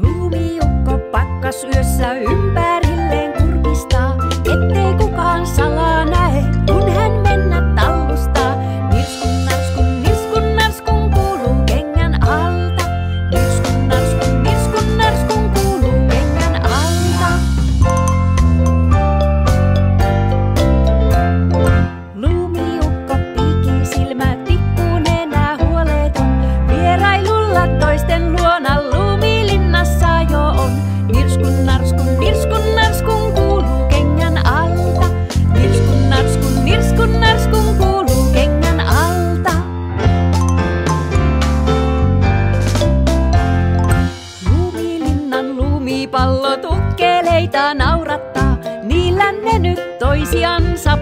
Lumiukko pakkasyössä ympäri. Heitä naurattaa, niillä ne nyt toisiansa